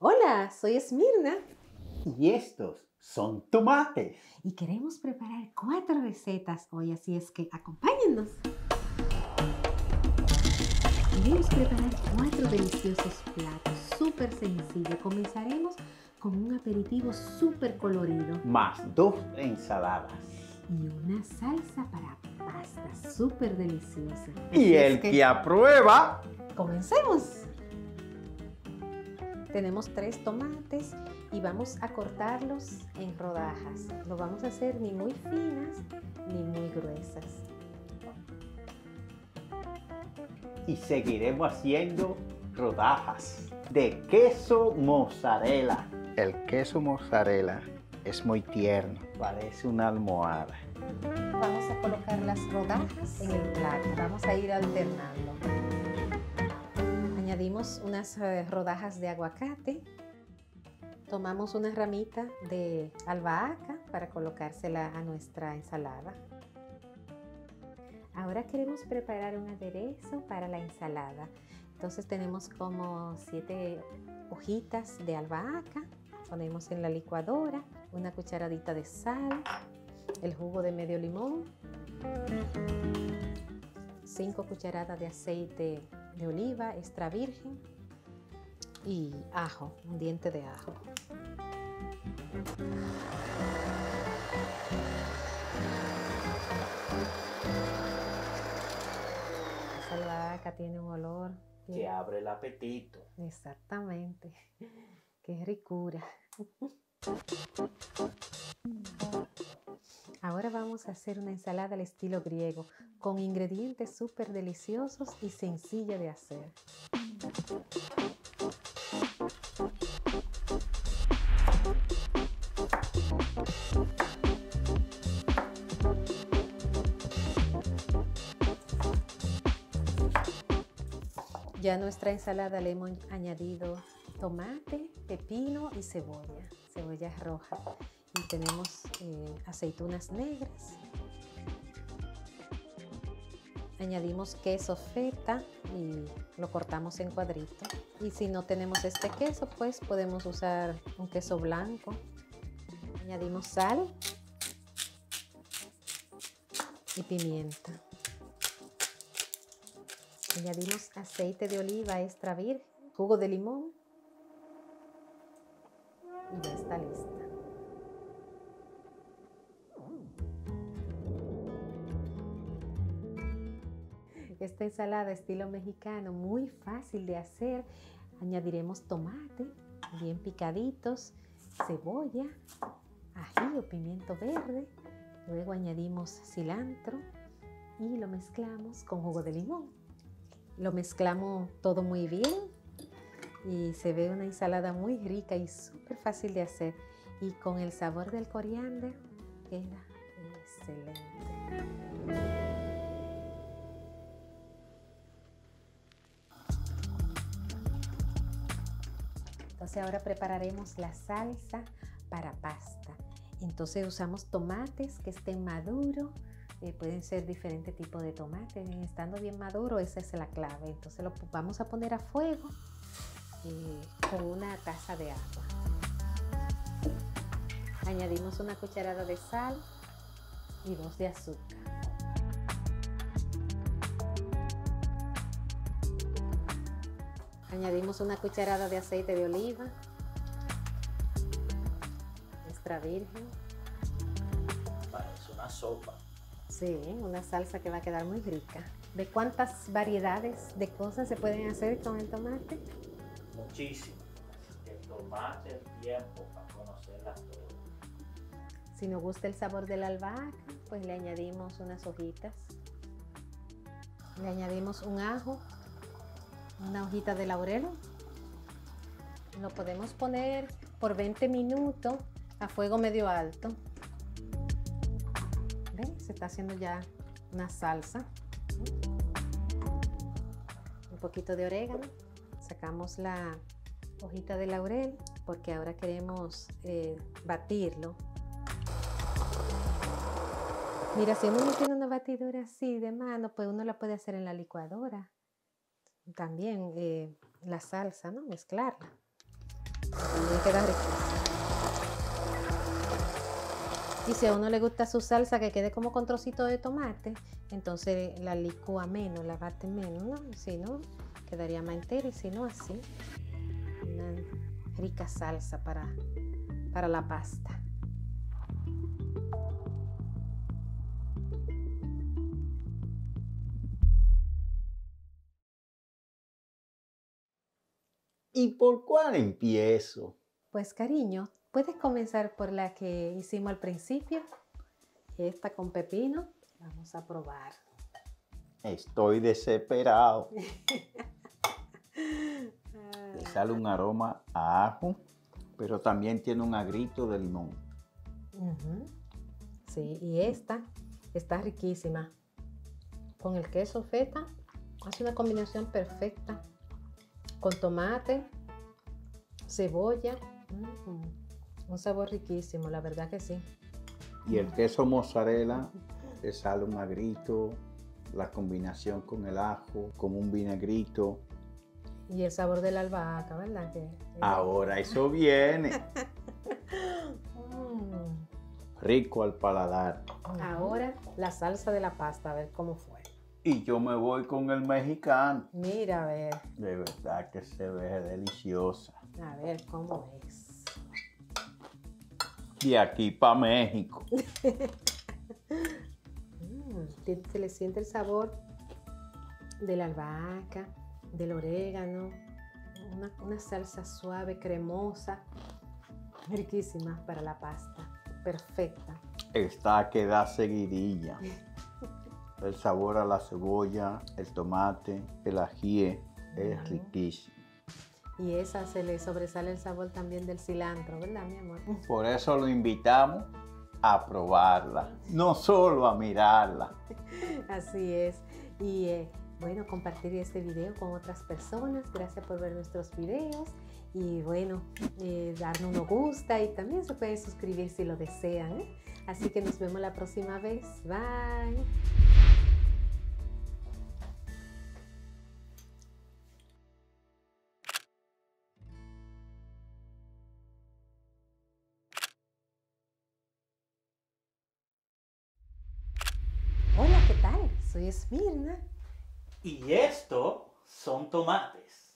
Hola, soy Esmirna Y estos son tomates. y queremos preparar cuatro recetas hoy, así es que acompáñennos. Queremos preparar cuatro deliciosos platos, súper sencillo. Comenzaremos con un aperitivo súper colorido Más dos ensaladas. y una salsa para pasta súper deliciosa. Y Así es el que aprueba, Comencemos. Tenemos tres tomates y vamos a cortarlos en rodajas. No vamos a hacer ni muy finas ni muy gruesas. y seguiremos haciendo rodajas de queso mozzarella. El queso mozzarella es muy tierno, parece una almohada. Vamos a colocar las rodajas en el plato. Vamos a ir alternando. Añadimos unas eh, rodajas de aguacate. Tomamos una ramita de albahaca para colocársela a nuestra ensalada. Ahora queremos preparar un aderezo para la ensalada. Entonces tenemos como siete hojitas de albahaca. Ponemos en la licuadora una cucharadita de sal, el jugo de medio limón, 5 cucharadas de aceite de oliva extra virgen y ajo, un diente de ajo. Esa albahaca tiene un olor. Que abre el apetito. Exactamente. Qué ricura. Ahora vamos a hacer una ensalada al estilo griego con ingredientes súper deliciosos y sencilla de hacer. Ya a nuestra ensalada le hemos añadido tomate, pepino y cebolla, cebolla roja. Tenemos eh, aceitunas negras. Añadimos queso feta y lo cortamos en cuadritos. Y si no tenemos este queso, pues podemos usar un queso blanco. Añadimos sal y pimienta. Añadimos aceite de oliva extra virgen, jugo de limón y ya está lista. Esta ensalada estilo mexicano, muy fácil de hacer. Añadiremos tomate bien picaditos, cebolla, ají o pimiento verde. Luego añadimos cilantro y lo mezclamos con jugo de limón. Lo mezclamos todo muy bien y se ve una ensalada muy rica y súper fácil de hacer. Y con el sabor del coriander queda excelente. Ahora prepararemos la salsa para pasta. Entonces usamos tomates que estén maduros, eh, pueden ser diferentes tipos de tomates. Estando bien maduro, esa es la clave. Entonces lo vamos a poner a fuego eh, con una taza de agua. Añadimos una cucharada de sal y dos de azúcar. Añadimos una cucharada de aceite de oliva, extra virgen. Parece una sopa. Sí, una salsa que va a quedar muy rica. ¿De cuántas variedades de cosas se pueden hacer con el tomate? Muchísimo. Así que tomate el tiempo para conocerlas todas. Si nos gusta el sabor de la albahaca, pues le añadimos unas hojitas. Le añadimos un ajo, una hojita de laurel. Lo podemos poner por 20 minutos a fuego medio alto. Se está haciendo ya una salsa. Un poquito de orégano. Sacamos la hojita de laurel porque ahora queremos eh, batirlo. Mira, si uno no tiene una batidora así de mano, pues uno la puede hacer en la licuadora. También eh, la salsa, ¿no? Mezclarla. también queda riquísimo. Y si a uno le gusta su salsa que quede como con trocito de tomate, entonces la licúa menos, la bate menos, ¿no? Si no, quedaría más entera y si no, así. Una rica salsa para, para la pasta. ¿Y por cuál empiezo? Pues cariño, puedes comenzar por la que hicimos al principio. Esta con pepino. Vamos a probar. Estoy desesperado. Le sale un aroma a ajo, pero también tiene un agrito de limón. Sí, y esta está riquísima. Con el queso feta hace una combinación perfecta. Con tomate, cebolla. mm, Un sabor riquísimo, la verdad que sí. Y el queso mozzarella le sale un agrito, la combinación con el ajo, como un vinagrito. Y el sabor de la albahaca, ¿verdad? Que, Ahora eso viene Mm. rico al paladar. Ahora la salsa de la pasta, a ver cómo fue. Y yo me voy con el mexicano. Mira, a ver, De verdad que se ve deliciosa. a ver cómo es. De aquí para México. Mm, se- le siente el sabor de la albahaca, del orégano, una, una salsa suave, cremosa, riquísima para la pasta, perfecta. Está que da seguidilla. El sabor a la cebolla, el tomate, el ají es riquísimo. Y esa se le sobresale el sabor también del cilantro, ¿verdad, mi amor? Por eso lo invitamos a probarla, no solo a mirarla. Así es. Y eh, bueno, compartir este video con otras personas. Gracias por ver nuestros videos. Y bueno, eh, darnos uno gusta y también se pueden suscribir si lo desean. ¿eh? Así que nos vemos la próxima vez. Bye. Esmirna. Y esto son tomates.